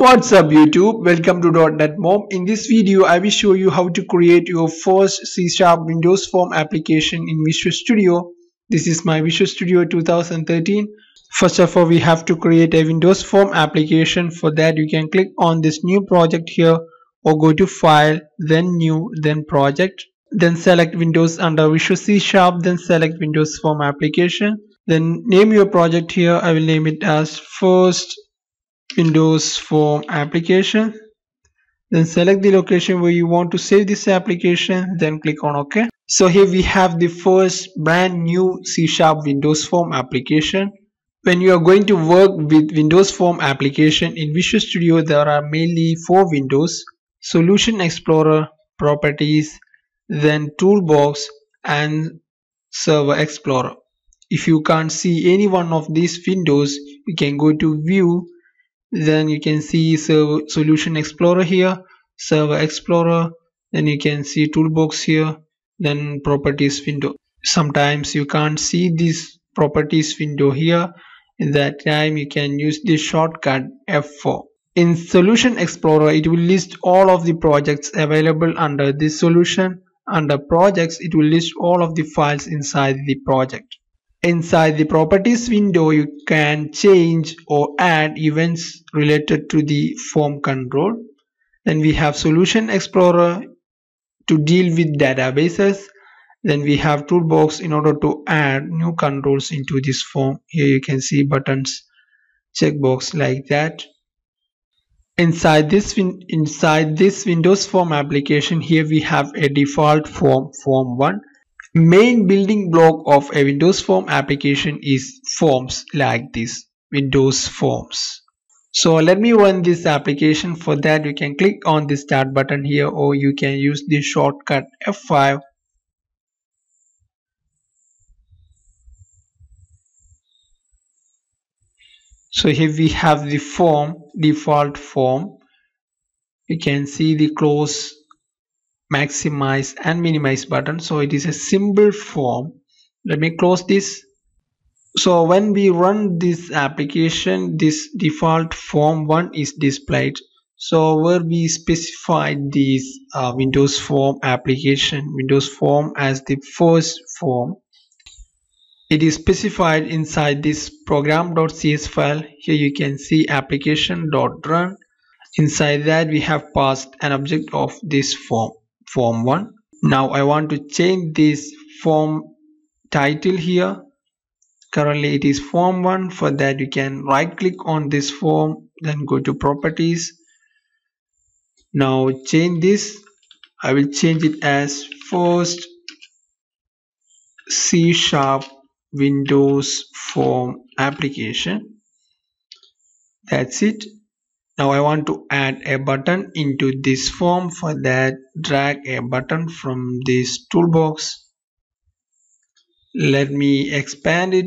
What's up YouTube? Welcome to .NET Mob. In this video, I will show you how to create your first C Sharp Windows Form application in Visual Studio. This is my Visual Studio 2013. First of all, we have to create a Windows Form application. For that, you can click on this new project here or go to File, then New, then Project. Then select Windows under Visual C Sharp, then select Windows Form application. Then name your project here. I will name it as First Windows Form application then select the location where you want to save this application then click on ok. So here we have the first brand new c sharp windows form application. When you are going to work with windows form application in visual studio there are mainly four windows solution explorer properties then toolbox and server explorer. If you can't see any one of these windows you can go to view then you can see server solution explorer here server explorer. Then you can see toolbox here then properties window. Sometimes you can't see this properties window here. In that time you can use the shortcut F4 in solution explorer it will list all of the projects available under this solution. Under projects it will list all of the files inside the project Inside the properties window, you can change or add events related to the form control. Then we have Solution Explorer to deal with databases. Then we have Toolbox in order to add new controls into this form. Here you can see buttons, checkbox like that. Inside this inside this Windows Form application, here we have a default form, Form 1 Main building block of a Windows Form application is forms like this Windows Forms. So let me run this application. For that you can click on the start button here or you can use the shortcut F5 so here we have the form default form you can see the close maximize and minimize button. So it is a simple form. Let me close this. So when we run this application this default form one is displayed. So where we specified this uh, windows form application windows form as the first form. It is specified inside this program.cs file. Here you can see application.run inside that we have passed an object of this form form 1 now I want to change this form title here. Currently it is form 1 for that you can right click on this form then go to properties. Now change this. I will change it as first C sharp Windows form application. That's it now I want to add a button into this form for that. Drag a button from this toolbox. Let me expand it.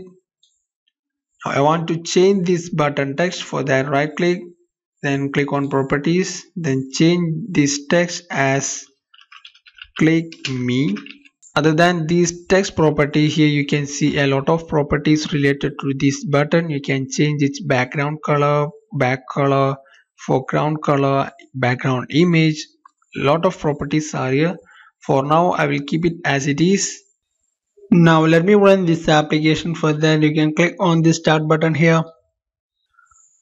Now I want to change this button text for that. Right click then click on properties then change this text as click me. Other than this text property here you can see a lot of properties related to this button. You can change its background color back color foreground color background image. Lot of properties are here. For now i will keep it as it is. Now let me run this application for that you can click on the start button here.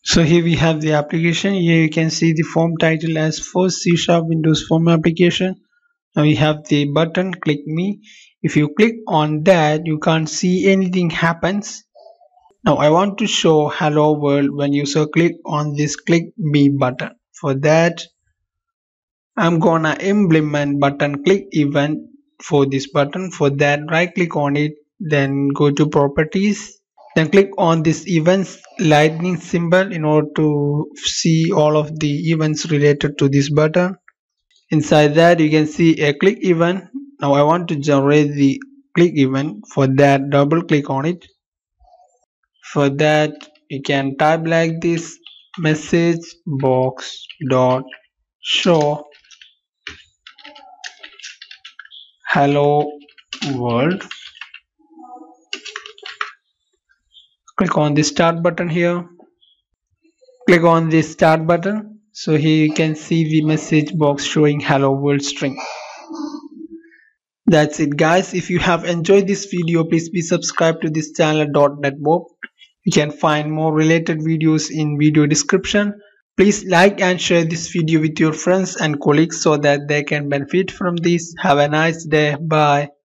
So here we have the application. Here you can see the form title as for c sharp windows form application. Now we have the button click me. If you click on that you can't see anything happens now I want to show hello world when user click on this click me button. For that I'm gonna implement button click event for this button. For that right click on it then go to properties then click on this events lightning symbol in order to see all of the events related to this button inside that you can see a click event now i want to generate the click event for that double click on it for that you can type like this message box dot show. Hello world. Click on the start button here. Click on the start button. So here you can see the message box showing hello world string. That's it guys. If you have enjoyed this video please be subscribed to this channel .NET you can find more related videos in video description. Please like and share this video with your friends and colleagues so that they can benefit from this. Have a nice day. Bye